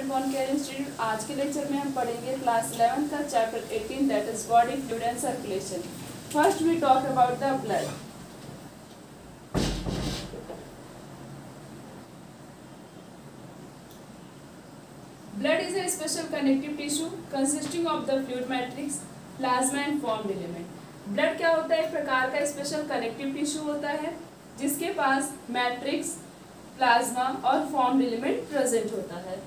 Twenty one care Institute आज के lecture में हम पढ़ेंगे क्लास इलेवन का chapter eighteen that is body fluid and circulation first we talk about the blood Blood is a special connective tissue consisting of the fluid matrix, plasma and formed element. Blood क्या होता है? एक प्रकार का special connective tissue होता है जिसके पास मैट्रिक्स प्लाज्मा और फॉर्म्ड एलिमेंट प्रेजेंट होता है।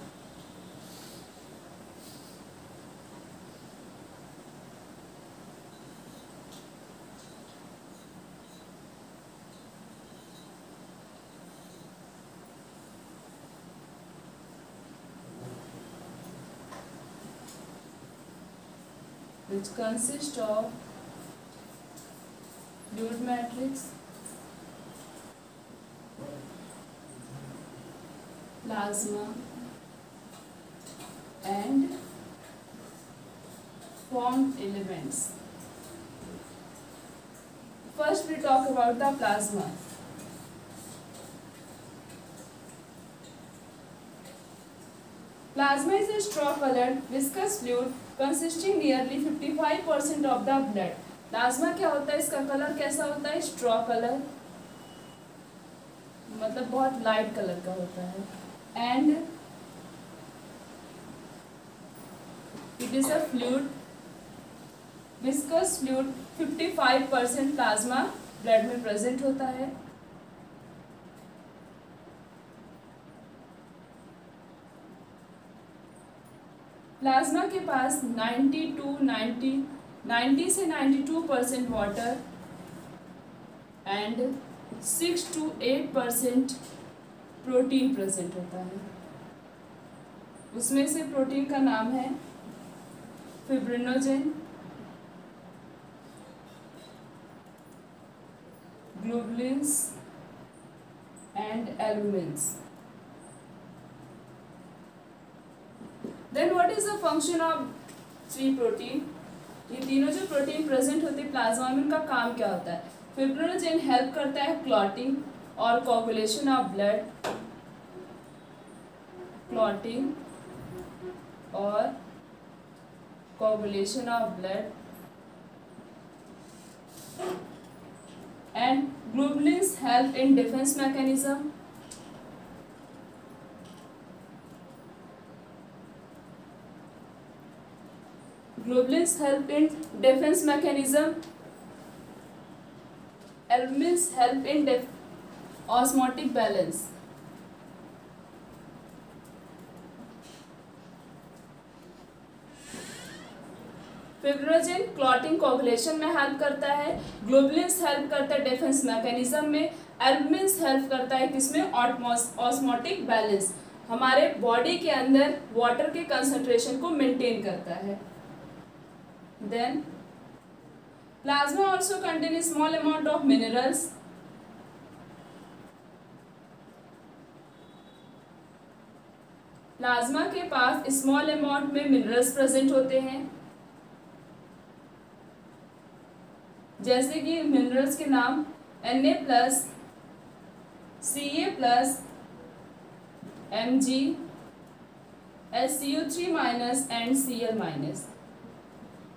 Which consists of fluid matrix plasma and formed elements. First we talk about the plasma. Plasma is a straw colored viscous fluid consisting nearly 55% of the blood. Plasma क्या होता है? इसका colour कैसा होता है? Straw colour मतलब बहुत light colour का होता है. And it is a fluid viscous fluid 55 percent plasma blood में प्रेजेंट होता है. प्लाज्मा के पास 90 टू 90 90 से 92 percent water and 6 to 8 percent protein present होता है। उसमें से प्रोटीन का नाम है fibrinogen globulins and albumins then what is the function of three protein ये तीनों जो प्रोटीन प्रेजेंट होते हैं प्लाज्मा में, उनका काम क्या होता है? फिब्रिनोजेन हेल्प करता है क्लॉटिंग और कोगुलेशन ऑफ़ ब्लड क्लॉटिंग और coagulation of blood and globulins help in defence mechanism globulins help in defense mechanism. Albumin's help in osmotic balance. Fibrinogen clotting coagulation में हेल्प करता है। ग्लोबुलिन्स हेल्प करता है defence mechanism में। एल्बमिन्स help करता है किसमें? ऑस्मोटिक बैलेंस हमारे बॉडी के अंदर वाटर के कंसंट्रेशन को मेंटेन करता है। Then, plasma also contain a small amount of minerals. Plasma के पास स्मॉल अमाउंट में मिनरल्स प्रेजेंट होते हैं जैसे कि मिनरल्स के नाम N A plus C A plus M G S C U three minus and C L minus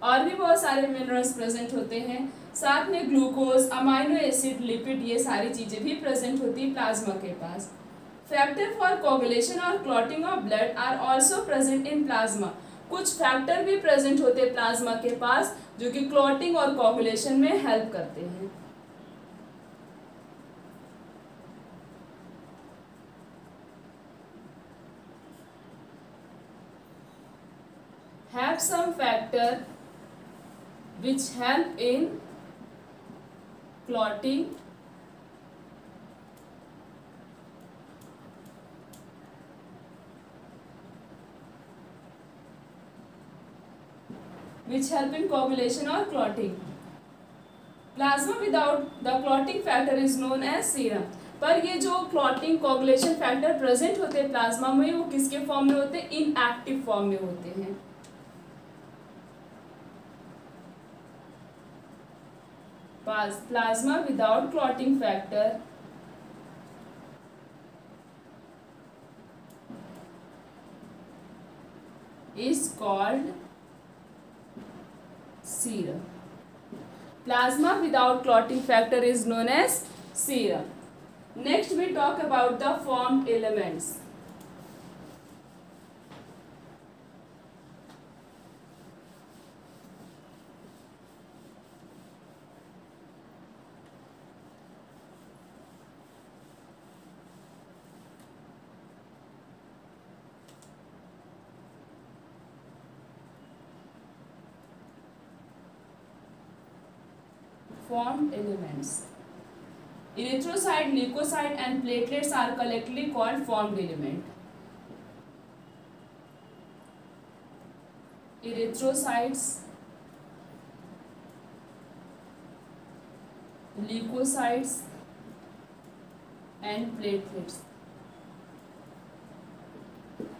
और भी बहुत सारे मिनरल्स प्रेजेंट होते हैं। साथ में ग्लूकोज अमाइनो एसिड लिपिड ये सारी चीज़ें भी प्रेजेंट होती हैं प्लाज्मा के पास। फैक्टर फॉर कोगुलेशन और clotting of blood are also present in plasma कुछ फैक्टर भी प्रेजेंट होते हैं प्लाज्मा के पास, जो कि क्लॉटिंग और कोगुलेशन में हेल्प करते हैं। Have some factor which help in clotting which help in coagulation or clotting. Plasma without the clotting factor is known as serum. पर ये जो क्लॉटिंग कोगुलेशन फैक्टर प्रेजेंट होते हैं प्लाज्मा में वो किसके फॉर्म में होते हैं इनएक्टिव फॉर्म में होते हैं plasma without clotting factor is called serum. Plasma without clotting factor is known as serum. Next we talk about the formed elements. Formed elements. Erythrocyte, leukocyte and platelets are collectively called formed element. Erythrocytes, leukocytes and platelets.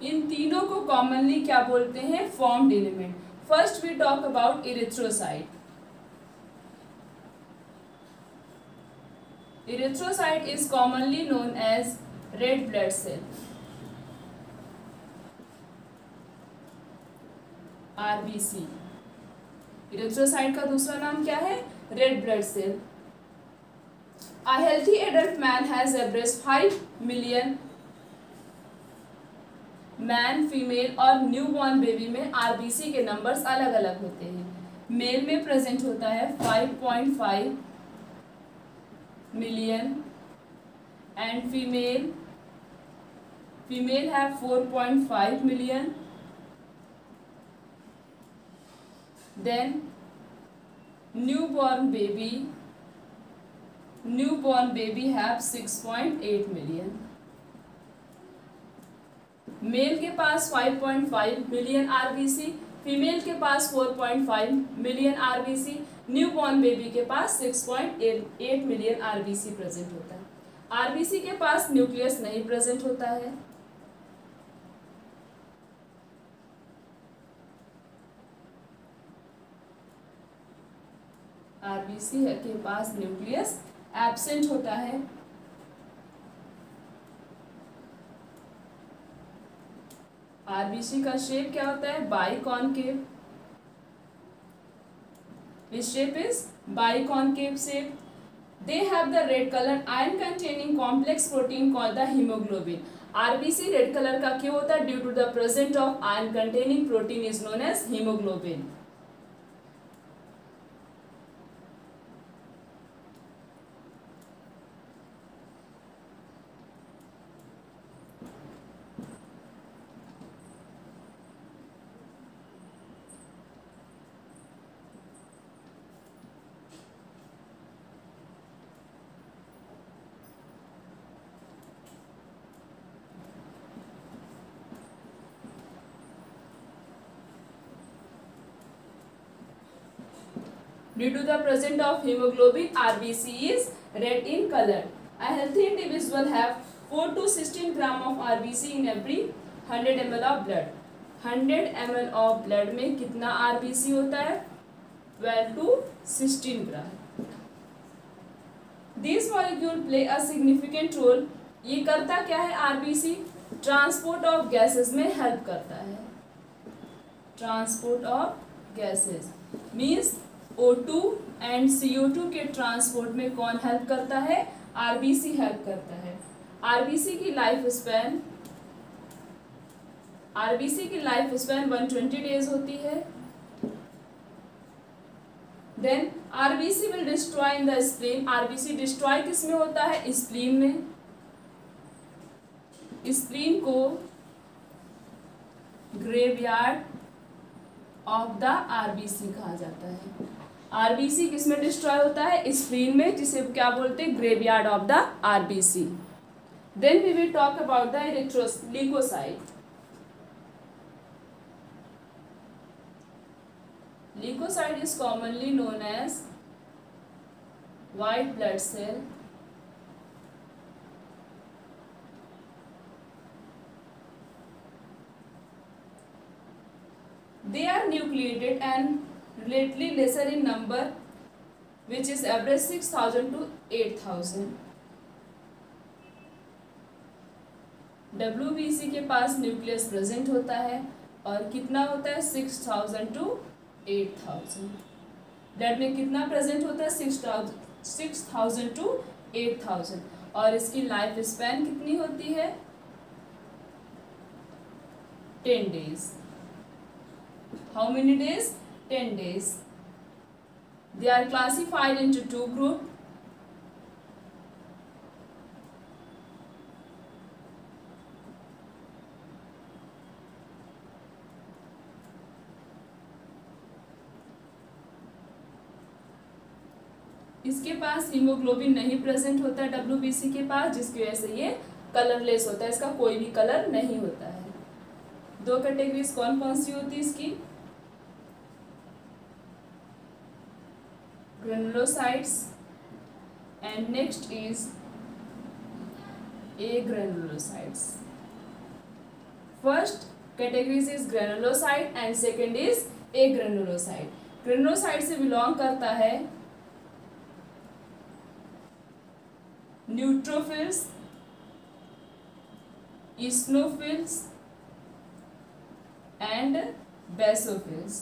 इन तीनों को commonly क्या बोलते हैं formed element first we talk about erythrocyte Erythrocyte is commonly known as red blood cell. RBC. Erythrocyte का दूसरा नाम क्या है red blood cell A healthy adult man has average 5 million man female और न्यू बॉर्न बेबी में RBC के numbers अलग अलग होते हैं मेल में प्रेजेंट होता है 5.5 million and female female have 4.5 million then newborn baby newborn baby have 6.8 million male के पास 5.5 मिलियन आरबीसी फीमेल के पास 4.5 million RBC new born baby के पास 6.8 मिलियन आरबीसी प्रेजेंट होता है। आरबीसी के पास न्यूक्लियस नहीं प्रेजेंट होता है। आरबीसी के पास न्यूक्लियस एब्सेंट होता है। आरबीसी का शेप क्या होता है? Biconcave Its shape is biconcave shape. They have the red color iron containing complex protein called the hemoglobin. RBC red color क्यों होता है? Due to the presence of iron containing protein is known as hemoglobin. Due to the presence of hemoglobin, RBC is red in color. A healthy individual have 4 to 16 gram of RBC in every 100 ml of blood. 100 ml of blood में कितना RBC होता है 12 to 16 gram. These molecule play a significant role. ये करता क्या है RBC? Transport of gases में help करता है transport of gases means O2 and CO2 के ट्रांसपोर्ट में कौन हेल्प करता है? आरबीसी हेल्प करता है। आरबीसी की लाइफ स्पैन आरबीसी की लाइफ स्पैन 120 डेज़ होती है। Then RBC will destroy in the spleen RBC destroy किसमें होता है? स्प्लीन में। स्प्लीन को ग्रेवयार्ड ऑफ़ द आरबीसी कहा जाता है। आरबीसी किसमें डिस्ट्रॉय होता है? स्प्रीन में, जिसे क्या बोलते हैं? Graveyard of the RBC then we will talk about the इलेक्ट्रोस leucocyte leucocyte is commonly known as white blood cell they are nucleated and relatively lesser in number, which is average 6000 to 8000 WBC के पास nucleus present होता है और कितना होता है? Six thousand to eight thousand blood में कितना प्रेजेंट होता है? Six six thousand to eight thousand और इसकी लाइफ स्पैन कितनी होती है? Ten days how many days ten days they are classified into two group इसके पास हीमोग्लोबिन नहीं प्रेजेंट होता है डब्ल्यू के पास, जिसकी वजह से ये कलरलेस होता है। इसका कोई भी कलर नहीं होता है। दो कैटेगरीज कौन कौन सी होती है इसकी? Granulocytes and next is agranulocytes first categories is granulocyte and second is agranulocyte granulocyte से बिलोंग करता है neutrophils eosinophils and basophils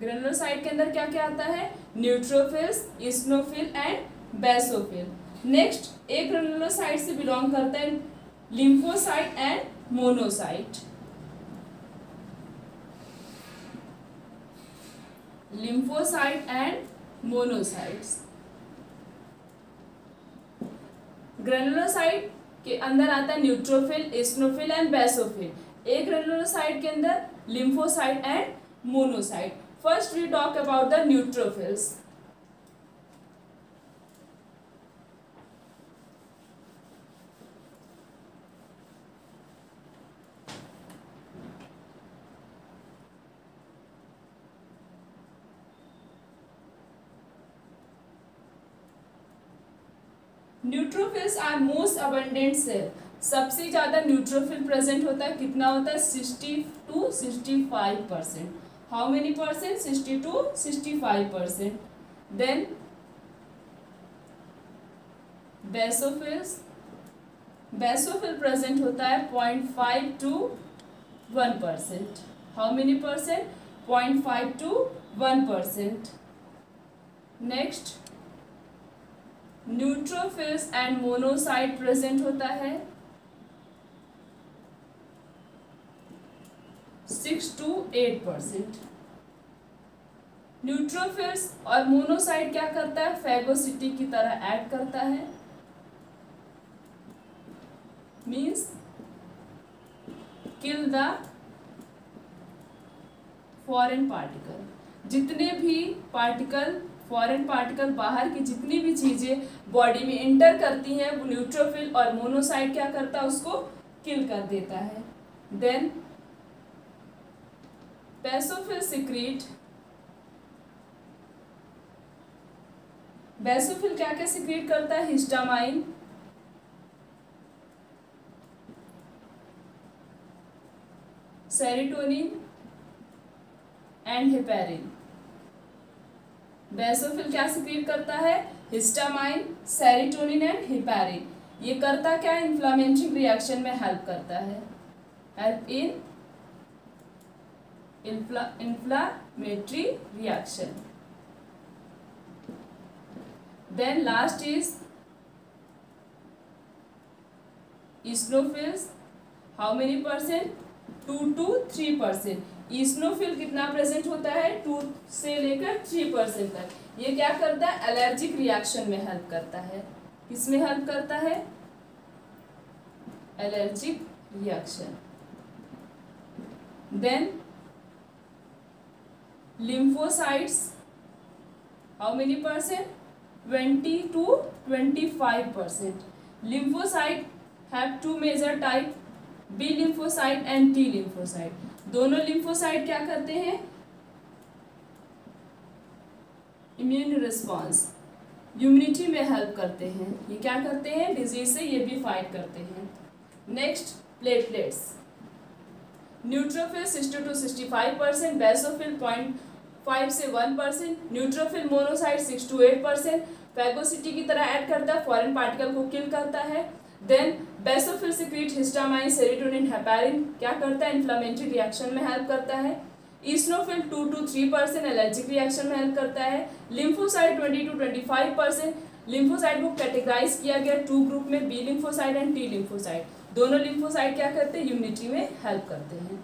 granulocyte के अंदर क्या क्या आता है? Neutrophils, eosinophil and basophil. Next, agranulocyte से बिलोंग करता है, lymphocyte and monocyte. Lymphocyte and monocytes. Granulocyte के अंदर आता है neutrophil eosinophil and basophil. Agranulocyte के अंदर lymphocyte and monocyte. First we talk about the neutrophils neutrophils are most abundant cell सबसे ज़्यादा न्यूट्रोफिल प्रेजेंट होता है, कितना होता है? Sixty two sixty five percent two sixty five percent then basophils basophil present होता है point five two one percent how many percent point five two one percent next neutrophils and monocyte present होता है six two eight percent. Neutrophils और monocyte क्या करता है? Phagocyte की तरह ऐड करता है। Means kill the foreign particle जितने भी पार्टिकल फॉरेन पार्टिकल बाहर की जितनी भी चीज़ें बॉडी में इंटर करती हैं, वो न्यूट्रोफिल और मोनोसाइड क्या करता है? उसको किल कर देता है। देन बेसोफिल सिक्रीट बेसोफिल क्या क्या सिक्रीट करता है histamine serotonin and heparin basophil क्या सिक्रीट करता है हिस्टामाइन सेरिटोनिन एंड हिपैरिन ये करता क्या इन्फ्लामेटरी रिएक्शन में हेल्प करता है? Help in inflammatory reaction then last is eosinophils how many percent two to three percent eosinophil कितना प्रेजेंट होता है? टू से लेकर थ्री परसेंट तक। ये क्या करता है? एलर्जिक रिएक्शन में हेल्प करता है। किसमें हेल्प करता है? Allergic reaction then how many percent twenty to twenty five percent lymphocyte have two major type B lymphocyte and T lymphocyte दोनों लिम्फोसाइट क्या करते हैं? इम्यून रिस्पॉन्स इम्यूनिटी में हेल्प करते हैं। ये क्या करते हैं? डिज़ीज़ से ये भी फाइट करते हैं। Next platelets neutrophil sixty to sixty five percent basophil point five से one percent neutrophil monocyte six to eight percent phagocyte की तरह ऐड करता है फॉरेन पार्टिकल को किल करता है। Then basophil secrete histamine serotonin heparin क्या करता है? इन्फ्लामेंट्री रिएक्शन में हेल्प करता है। Eosinophil two to three percent allergic reaction में हेल्प करता है। Lymphocyte twenty to twenty five percent lymphocyte को कैटेगराइज किया गया टू ग्रुप में B lymphocyte and T lymphocyte दोनों लिम्फोसाइड क्या करते हैं? यूनिटी में हेल्प करते हैं।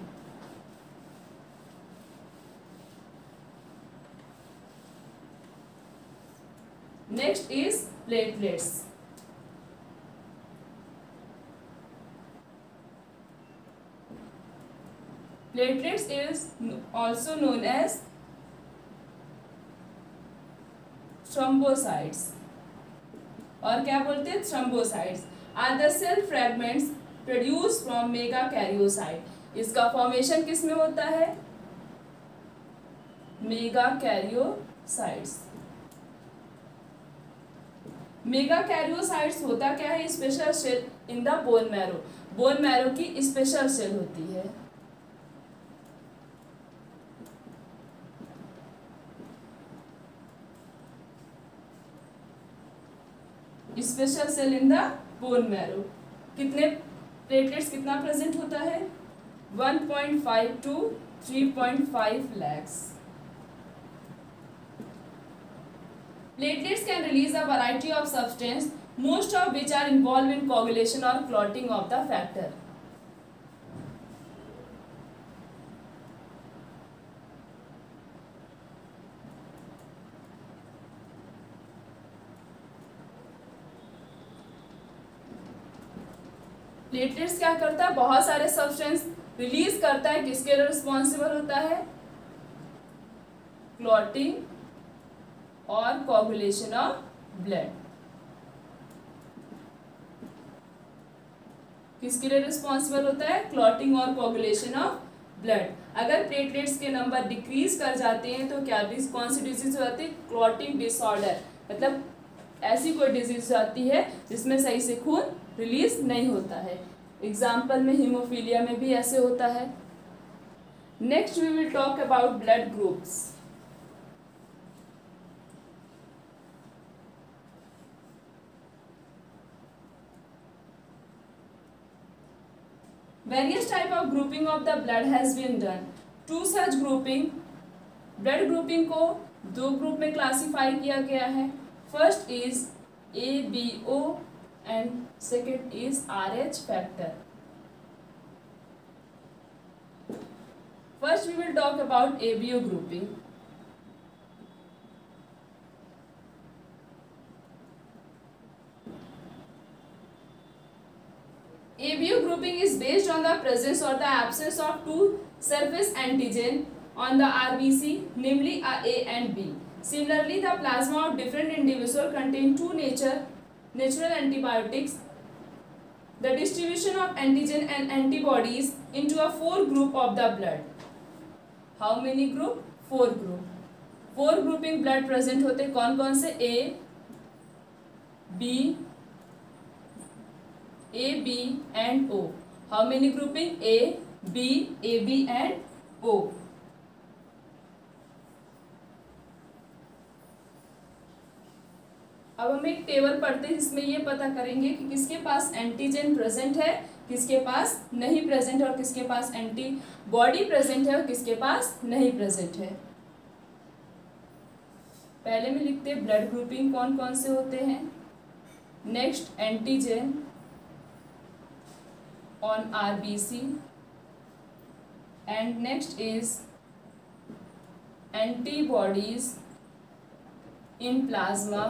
Next is platelets platelets is also known as thrombocytes. और क्या बोलते हैं? Thrombocytes are the cell fragments produce from megakaryocyte इसका फॉर्मेशन किसमें होता है? मेगा कैरियोसाइट्स मेगा कैरियोसाइट्स होता क्या है? Special cell in the bone marrow bone marrow की स्पेशल सेल होती है। Special cell in the bone marrow कितने प्लेटलेट्स कितना प्रेजेंट होता है? 1.5 to 3.5 lakhs platelets can release a variety of substance most of which are involved in coagulation or clotting of the factor platelets क्या करता है बहुत सारे सब्सटेंस रिलीज़ करता है किसके लिए रिस्पॉन्सिबल होता है क्लॉटिंग और कोगुलेशन ऑफ़ ब्लड किसके लिए रिस्पॉन्सिबल होता है? क्लॉटिंग और कोगुलेशन ऑफ़ ब्लड अगर प्लेटलेट्स के नंबर डिक्रीज कर जाते हैं तो क्या कौन सी डिज़ीज़ हो जाती है? क्लॉटिंग डिसऑर्डर मतलब ऐसी कोई डिज़ीज़ आती है, जिसमें सही से खून रिलीज़ नहीं होता है। एग्ज़ाम्पल में हीमोफीलिया में भी ऐसे होता है। Next we will talk about blood groups various type of grouping of the blood has been done two such grouping blood grouping group में क्लासिफाई किया गया है first is A B O and second is RH factor. First we will talk about ABO grouping. ABO grouping is based on the presence or the absence of two surface antigen on the RBC, namely A and B. Similarly, the plasma of different individual contain two nature natural antibiotics, the distribution of antigen and antibodies into a four group of the blood. How many group? Four group. Four grouping blood present होते कौन कौन से A B A B and O how many grouping A B A B and O अब हम एक table पढ़ते हैं, जिसमें ये पता करेंगे कि किसके पास एंटीजन प्रेजेंट है, किसके पास नहीं प्रेजेंट है और किसके पास एंटी बॉडी प्रेजेंट है और किसके पास नहीं प्रेजेंट है। पहले में लिखते हैं ब्लड ग्रुपिंग कौन कौन से होते हैं? Next antigen on RBC and next is antibodies in plasma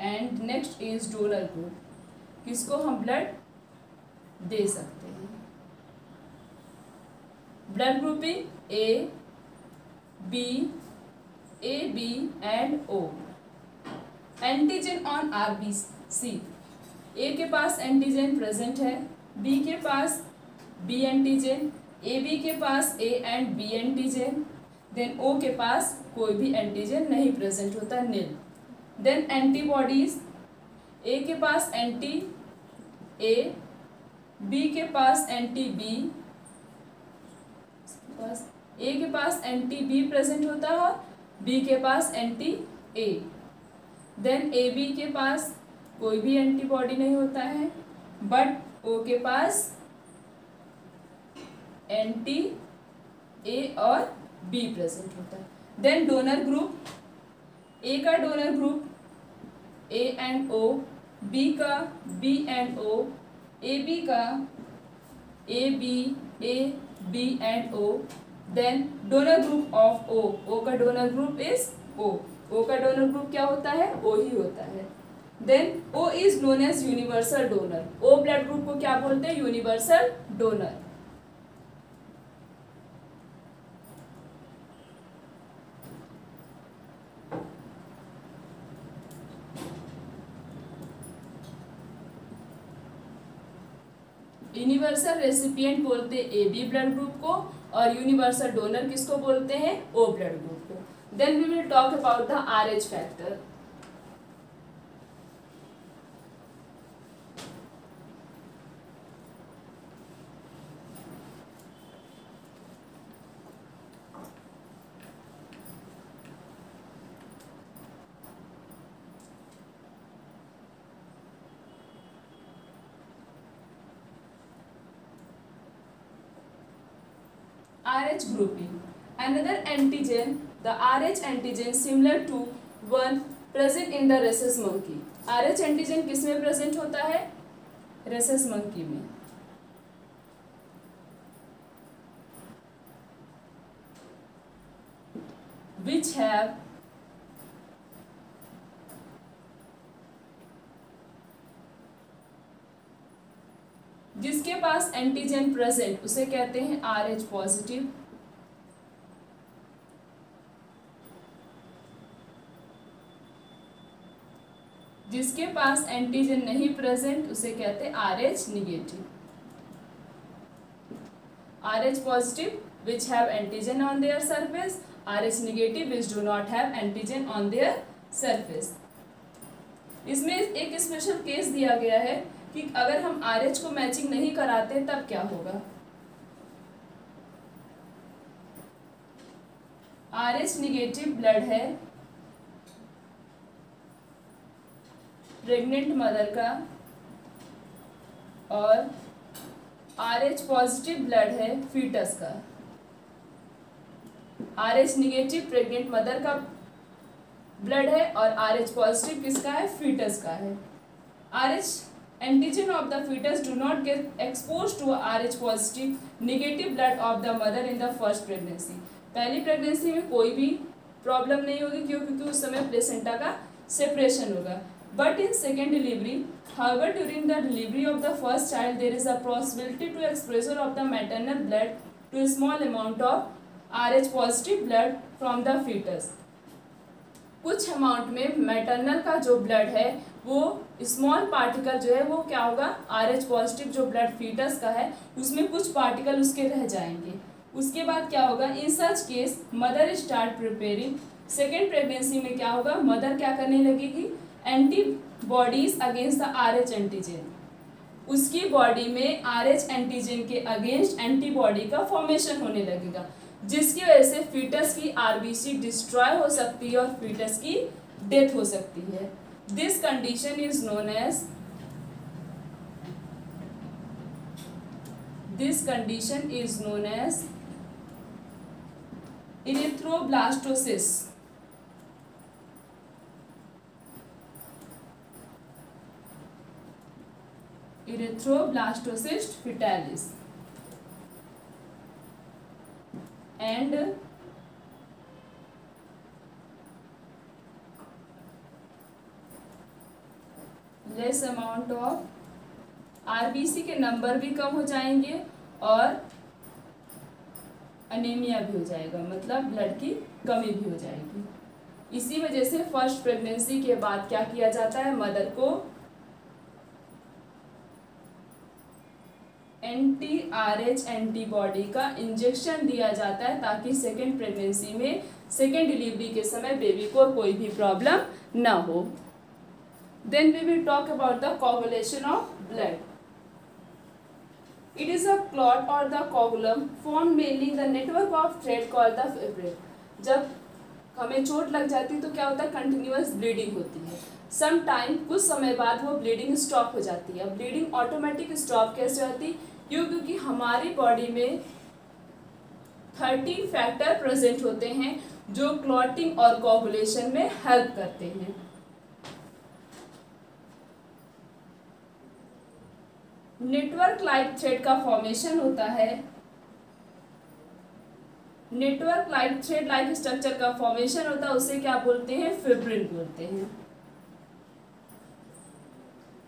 and next is donor group किसको हम ब्लड दे सकते हैं? Blood grouping A B A B and O antigen on R B C A के पास एंटीजन प्रेजेंट है B के पास बी एंटीजन ए बी के पास A and B antigen then O के पास कोई भी एंटीजन नहीं प्रेजेंट होता नील देन एंटीबॉडीज ए के पास एंटी ए बी के पास एंटी बी पास ए के पास एंटी बी प्रेजेंट होता है बी के पास anti A then A B के पास कोई भी एंटीबॉडी नहीं होता है बट ओ के पास एंटी ए और बी प्रेजेंट होता है। देन डोनर ग्रुप ए का donor group A and O B का B and O A B का A B A B and O then donor group of O O का donor group is O O का donor group क्या होता है? O ही होता है। Then O is known as universal donor O blood group को क्या बोलते हैं? यूनिवर्सल डोनर यूनिवर्सल रेसिपिएंट बोलते हैं ए बी ब्लड ग्रुप को और यूनिवर्सल डोनर किसको बोलते हैं? ओ ब्लड ग्रुप को. Then we will talk about the R H factor RH grouping. Another antigen, the RH antigen similar to one present in the rhesus monkey. RH antigen किसमें present होता है rhesus monkey में which have जिसके पास antigen present उसे कहते हैं R H positive जिसके पास एंटीजन नहीं प्रेजेंट उसे कहते हैं R H negative R H positive which have antigen on their surface R H negative which do not have antigen on their surface इसमें एक स्पेशल केस दिया गया है कि अगर हम आर एच को मैचिंग नहीं कराते, तब क्या होगा? आर एच निगेटिव ब्लड है। प्रेग्नेंट मदर का। और आर एच पॉजिटिव ब्लड है फीटस का। R H negative pregnant mother का ब्लड है और आर एच पॉजिटिव किसका है? फीटस का है। R H antigen of the fetus do not get exposed to RH positive negative blood of the mother in the first pregnancy पहली pregnancy में कोई भी प्रॉब्लम नहीं होगी क्यों क्योंकि उस समय प्लेसेंटा का सेपरेशन होगा but in second delivery however during the delivery of the first child there is a possibility to exposure of the maternal blood to a small amount of RH positive blood from the fetus कुछ amount में maternal का जो blood है वो small particle जो है, वो क्या होगा? आर एच पॉजिटिव जो ब्लड फीटस का है, उसमें कुछ पार्टिकल उसके रह जाएँगे। उसके बाद क्या होगा? In such case mother start preparing second pregnancy में क्या होगा? मदर क्या करने लगेगी? Antibodies against the R H antigen उसकी बॉडी में आर एच एंटीजन के अगेंस्ट एंटीबॉडी का फॉर्मेशन होने लगेगा, जिसकी वजह से फीटस की आरबीसी डिस्ट्रॉय हो सकती है और फीटस की डेथ हो सकती है। This condition is known as this condition is known as erythroblastosis. Erythroblastosis fetalis and less amount of RBC के नंबर भी कम हो जाएँगे और अनेमिया भी हो जाएगा मतलब ब्लड की कमी भी हो जाएगी। इसी वजह से फ़र्स्ट प्रेगनेंसी के बाद क्या किया जाता है? मदर को एंटी आरएच एंटीबॉडी का इंजेक्शन दिया जाता है ताकि सेकेंड प्रेगनेंसी में सेकेंड डिलीवरी के समय बेबी को कोई भी प्रॉब्लम ना हो। We will talk about the coagulation of blood it is a clot और the coagulum form mainly the network of thread call the favourite जब हमें चोट लग जाती है तो क्या होता है? कंटिन्यूस ब्लीडिंग होती है। सम टाइम कुछ समय बाद वो ब्लीडिंग स्टॉप हो जाती है। ब्लीडिंग ऑटोमेटिक स्टॉप कैसे होती? क्यों? क्योंकि हमारी बॉडी में थर्टीन फैक्टर प्रेजेंट होते हैं, जो क्लॉटिंग और कोगुलेशन में हेल्प करते हैं। नेटवर्क लाइक थ्रेड का फॉर्मेशन होता है। Network like thread like structure का फॉर्मेशन होता है, उसे क्या बोलते हैं? फिब्रिन बोलते हैं।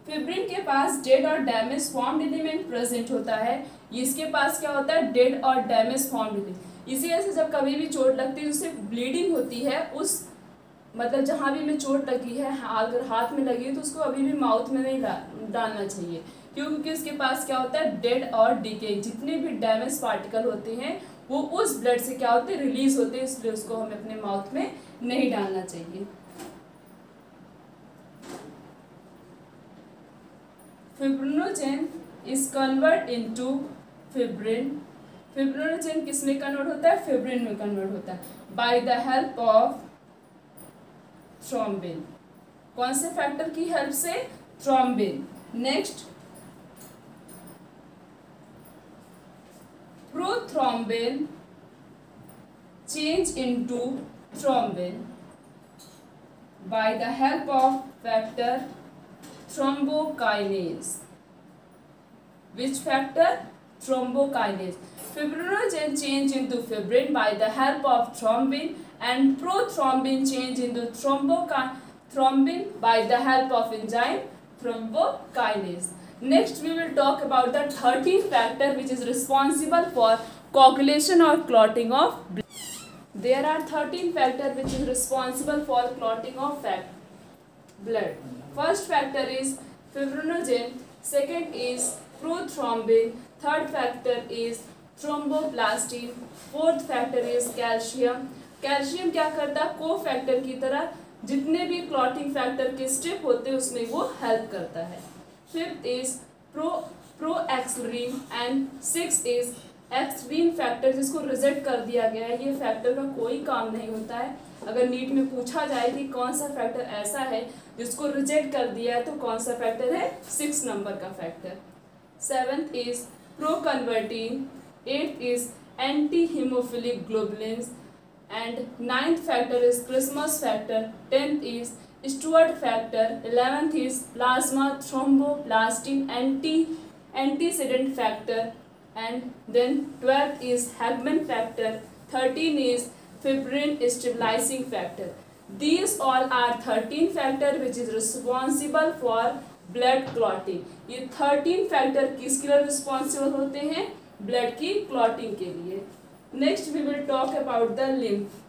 फिब्रिन के पास डेड और डैमेज फॉर्म एलिमेंट प्रेजेंट होता है। इसके पास क्या होता है? डेड और डैमेज फॉर्म एलिमेंट इसी वजह से जब कभी भी चोट लगती है, उससे ब्लीडिंग होती है, उस मतलब जहाँ भी में चोट लगी है अगर हाथ में लगी है तो उसको अभी भी माउथ में नहीं डालना चाहिए। क्योंकि उसके पास क्या होता है? डेड और डीके जितने भी डैमेज पार्टिकल होते हैं, वो उस ब्लड से क्या होते हैं? रिलीज़ होते हैं, इसलिए उसको हमें अपने माउथ में नहीं डालना चाहिए। Fibrinogen is convert into fibrin fibrinogen किसमें कन्वर्ट होता है? फिब्रिन में कन्वर्ट होता है। By the help of thrombin कौन से फैक्टर की हेल्प से? Thrombin next prothrombin change into thrombin by the help of factor thrombokinase. Which factor? Thrombokinase. Fibrinogen change into fibrin by the help of thrombin and prothrombin change into thrombin by the help of enzyme thrombokinase. Next we will talk about the 13th factor which is responsible for coagulation or clotting of blood. There are 13 factor which is responsible for clotting of blood. First factor is fibrinogen, second is prothrombin, third factor is thromboplastin, fourth factor is calcium. Calcium क्या करता है cofactor की तरह जितने भी clotting factor के step होते हैं उसमें वो हेल्प करता है fifth is pro proaxlrin and sixth is extreme factor जिसको रिजेक्ट कर दिया गया है, ये फैक्टर का कोई काम नहीं होता है। अगर नीट में पूछा जाए कि कौन सा फैक्टर ऐसा है जिसको रिजेक्ट कर दिया है तो कौन सा फैक्टर है? सिक्स नंबर का factor seventh is proconvertin eighth is anti haemophilic globulins and ninth factor is Christmas factor tenth is Stuart factor eleventh is plasma thromboplastin anti antecedent factor and then twelfth is Hageman factor thirteen is fibrin stabilising factor these all are thirteen factor which is responsible for blood clotting ये thirteen factor किसके लिए responsible होते हैं? Blood की clotting के लिए. Next we will talk about the lymph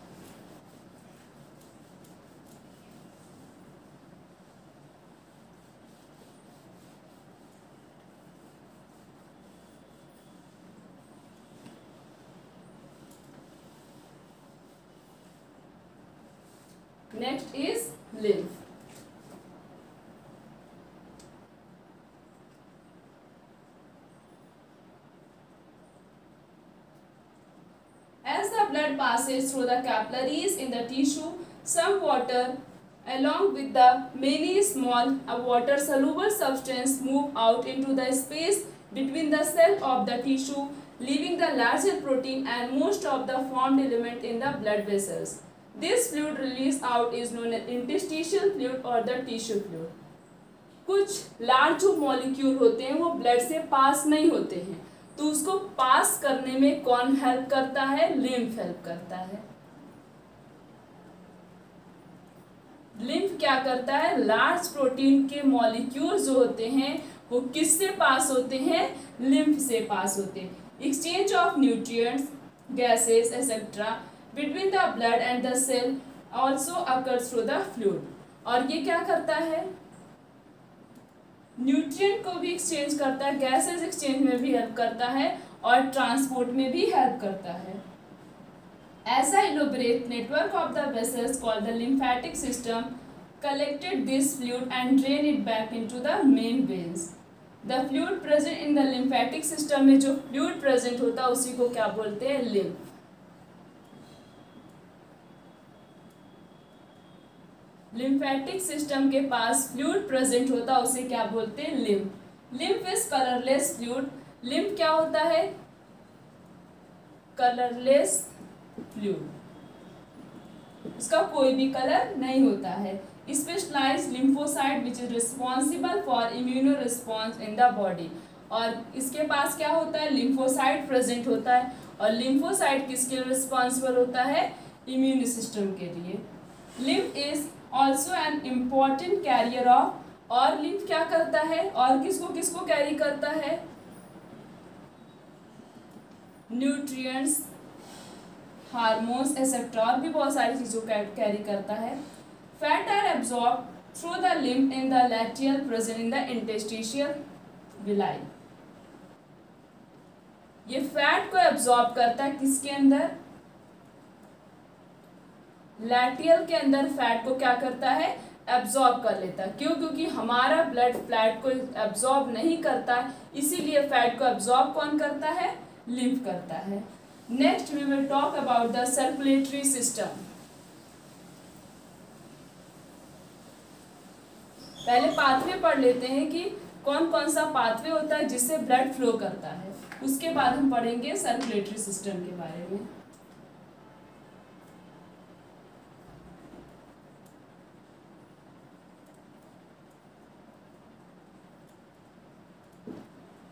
passes through the capillaries in the tissue, some water along with the many small water soluble substance move out into the space between the cell of the tissue leaving the larger protein and most of the formed element in the blood vessels. This fluid released out is known as interstitial fluid or the tissue fluid. कुछ large जो molecule होते हैं वो blood से पास नहीं होते हैं तो उसको पास करने में कौन हेल्प करता है? लिम्फ हेल्प करता है। लिम्फ क्या करता है? लार्ज प्रोटीन के मॉलिक्यूल जो होते हैं, वो किससे पास होते हैं? लिम्फ से पास होते हैं। Exchange of nutrients gases etcetera between the blood and the cell also occurs through the fluid और ये क्या करता है? न्यूट्रिएंट को भी एक्सचेंज करता है गैसेज एक्सचेंज में भी हेल्प करता है और ट्रांसपोर्ट में भी हेल्प करता है। ऐसा elaborate network of the vessels called the lymphatic system collected this fluid and drain it back into the main veins the fluid present in the lymphatic system में जो फ्लूड प्रेजेंट होता है, उसी को क्या बोलते हैं लिम्फ लिम्फेटिक सिस्टम के पास फ्लूड प्रेजेंट होता है, उसे क्या बोलते हैं? Lymph lymph is colourless fluid lymph क्या होता है? कलरलेस फ्लूड इसका कोई भी कलर नहीं होता है। Specialise lymphocyte which is responsible for immuno response in the body और इसके पास क्या होता है? लिम्फोसाइट प्रेजेंट होता है। और लिम्फोसाइट किसके रिस्पॉन्सिबल होता है? इम्यून सिस्टम के लिए। Lymph is also an important carrier of और लिम्फ क्या करता है? और किसको किसको कैरी करता है? न्यूट्रिएंट्स हार्मोन्स एक्सेट्रा और भी बहुत सारी चीज़ों को कैरी करता है। Fat are absorb through the lymph in the lacteal present in the interstitial villi ये फैट को एब्जॉर्ब करता है किसके अंदर? लैटियल के अंदर फैट को क्या करता है? एब्जॉर्ब कर लेता है। क्यों? क्योंकि हमारा ब्लड फ्लैट को एब्जॉर्ब नहीं करता, इसीलिए फैट को एब्जॉर्ब कौन करता है? लिम्फ करता है। Next we will talk about the circulatory system पहले पाथवे पढ़ लेते हैं कि कौन कौन सा पाथवे होता है जिससे ब्लड फ्लो करता है। उसके बाद हम पढ़ेंगे सर्कुलेटरी सिस्टम के बारे में।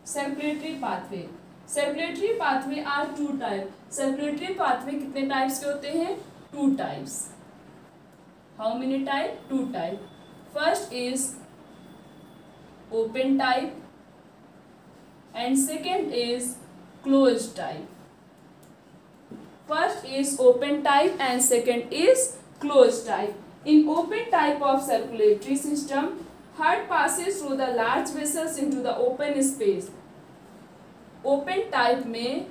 Circulatory pathway circulatory pathway are two type circulatory pathway कितने टाइप्स के होते हैं? Two types how many type two type first is open type and second is close type first is open type and second is close type in open type of circulatory system heart passes through the large vessels into the open space. Open type में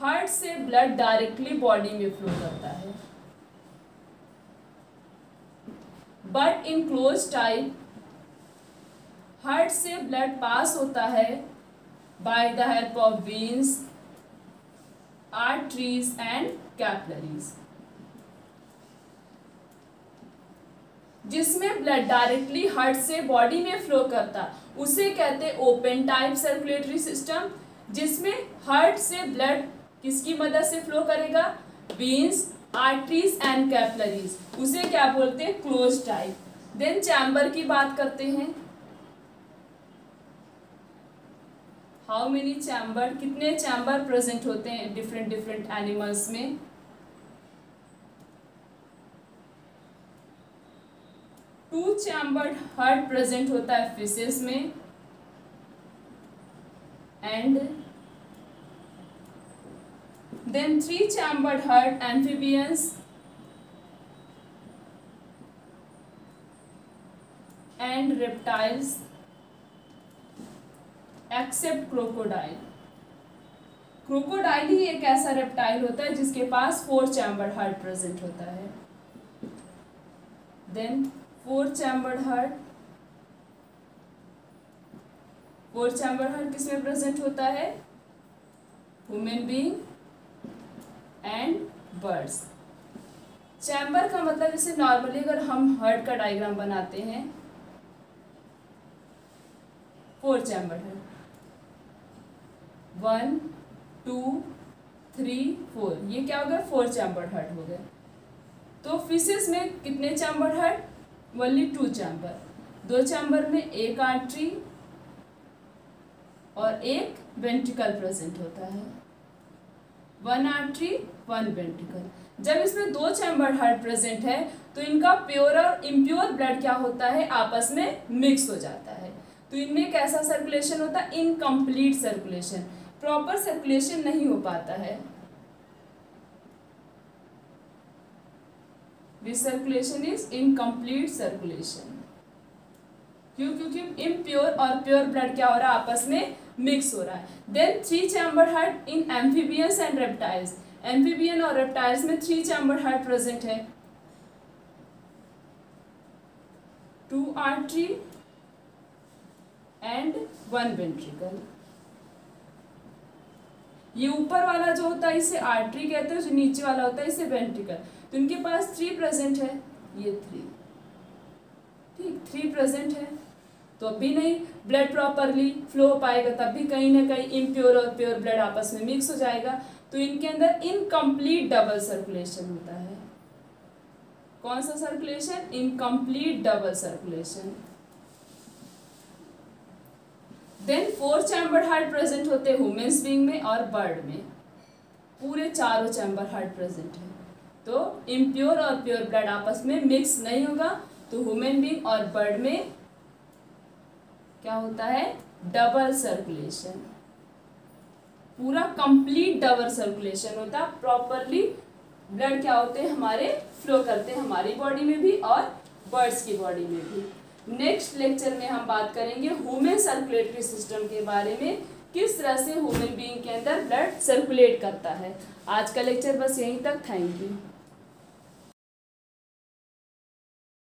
heart से blood directly body में flow करता है but in close type heart से blood pass होता है by the help of veins arteries and capillaries जिसमें blood directly heart से बॉडी में फ्लो करता। उसे कहते ओपन टाइप सर्कुलेटरी सिस्टम जिसमें हार्ट से ब्लड किसकी मदद से फ्लो करेगा? वेन्स आर्टरीज एंड कैपलरीज उसे क्या बोलते हैं? क्लोज टाइप देन चैम्बर की बात करते हैं। हाउ मेनी चैम्बर कितने चैम्बर प्रेजेंट होते हैं डिफरेंट डिफरेंट एनिमल्स में? टू चैम्बर्ड हार्ट प्रेजेंट होता है फिशेस में and then three chambered heart amphibians and reptiles except crocodile crocodile ही एक ऐसा रेप्टाइल होता है जिसके पास फोर चैम्बर्ड हार्ट प्रेजेंट होता है। Then four chambered heart four chamber heart किसमें प्रेजेंट होता है? Human being and birds chamber का मतलब जैसे नॉर्मली अगर हम हार्ट का डायग्राम बनाते हैं four chamber heart one two three four ये क्या हो गया? फोर चैम्बर हर्ट हो गया। तो फिशेस में कितने chamber heart only two chamber दो चैम्बर में एक आर्टरी और एक वेंट्रिकल प्रेजेंट होता है। वन आर्टरी वन वेंट्रिकल जब इसमें दो चैम्बर हार्ट प्रेजेंट है तो इनका प्योर और इम्प्योर ब्लड क्या होता है? आपस में मिक्स हो जाता है। तो इनमें कैसा सर्कुलेशन होता? है इनकम्प्लीट सर्कुलेशन प्रॉपर सर्कुलेशन नहीं हो पाता है। This circulation is incomplete circulation क्यों? क्योंकि इम्प्योर और प्योर ब्लड क्या हो रहा है? आपस में मिक्स हो रहा है। Then three chamber heart in amphibians and reptiles amphibian और रेप्टाइल्स में थ्री चैम्बर हार्ट प्रेजेंट है two artery and one ventricle ये ऊपर वाला जो होता है, इसे आर्टरी कहते हैं, जो नीचे वाला होता है, इसे वेंट्रिकल तो इनके पास थ्री प्रेजेंट है, ये थ्री ठीक थ्री प्रेजेंट है तो अब भी नहीं ब्लड प्रॉपरली फ्लो हो पाएगा, तब भी कहीं ना कहीं इम्प्योर और प्योर ब्लड आपस में मिक्स हो जाएगा। तो इनके अंदर इनकम्प्लीट डबल सर्कुलेशन होता है। कौन सा circulation incomplete double circulation then four chamber heart present होते हैं ह्यूमेंस बींग में और बर्ड में। पूरे चारों चैम्बर हार्ट प्रेजेंट है। तो इम्प्योर और प्योर ब्लड आपस में मिक्स नहीं होगा तो ह्यूमन बींग और बर्ड में क्या होता है? डबल सर्कुलेशन पूरा कंप्लीट डबल सर्कुलेशन होता है प्रॉपरली ब्लड क्या होते हैं? हमारे फ्लो करते हैं, हमारी बॉडी में भी और बर्ड्स की बॉडी में भी. नेक्स्ट लेक्चर में हम बात करेंगे ह्यूमन सर्कुलेटरी सिस्टम के बारे में, किस तरह से ह्यूमन बीइंग के अंदर ब्लड सर्कुलेट करता है. आज का लेक्चर बस यहीं तक. Thank you